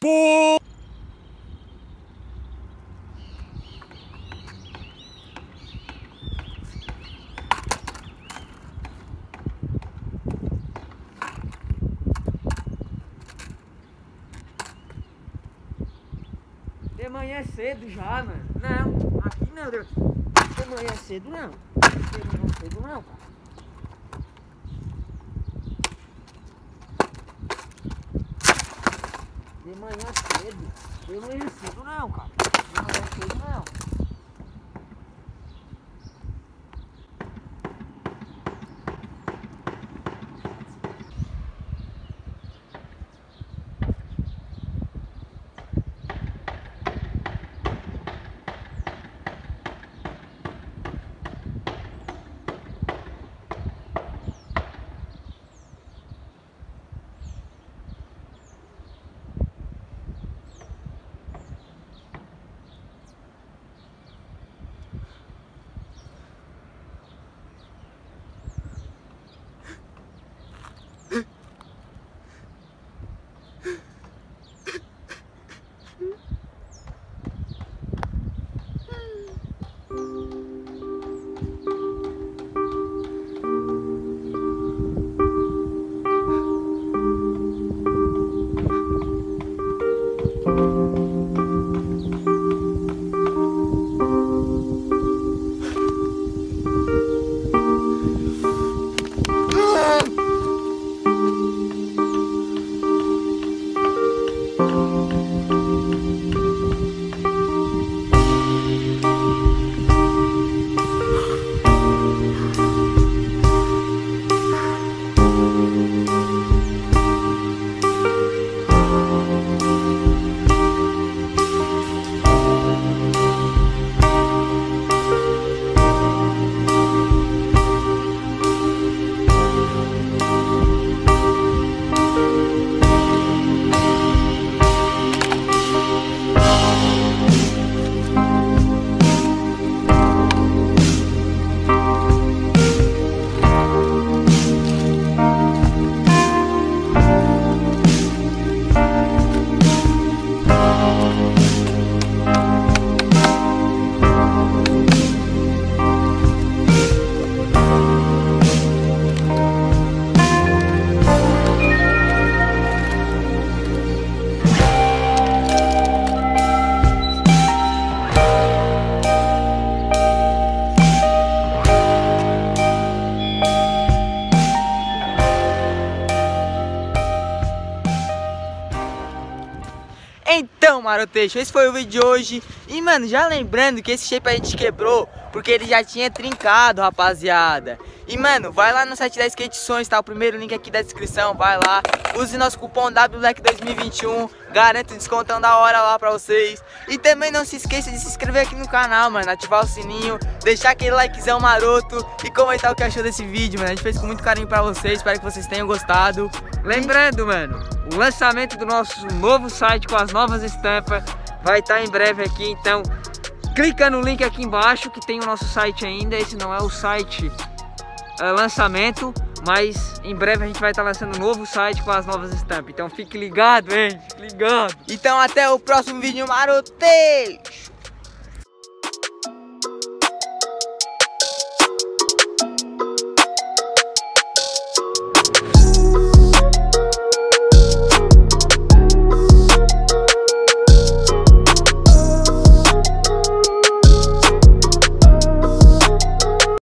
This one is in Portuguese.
Pô! De manhã é cedo já, mano. Não, aqui não. De manhã é cedo não. De manhã é cedo não, cara. De manhã cedo. De manhã é cedo não, cara. Manhã é cedo não. Então, Maroteixo, esse foi o vídeo de hoje. E, mano, já lembrando que esse shape a gente quebrou porque ele já tinha trincado, rapaziada. E, mano, vai lá no site da Skate tá? O primeiro link aqui da descrição, vai lá. Use nosso cupom WBLACK2021. Garanto descontão da hora lá pra vocês. E também não se esqueça de se inscrever aqui no canal, mano. Ativar o sininho, deixar aquele likezão maroto e comentar o que achou desse vídeo, mano. A gente fez com muito carinho pra vocês, espero que vocês tenham gostado. Lembrando, mano, o lançamento do nosso novo site com as novas estampas vai estar em breve aqui, então clica no link aqui embaixo que tem o nosso site ainda. Esse não é o site é, lançamento, mas em breve a gente vai estar lançando um novo site com as novas estampas. Então fique ligado, hein? Fique ligado. Então até o próximo vídeo, Maroteixo!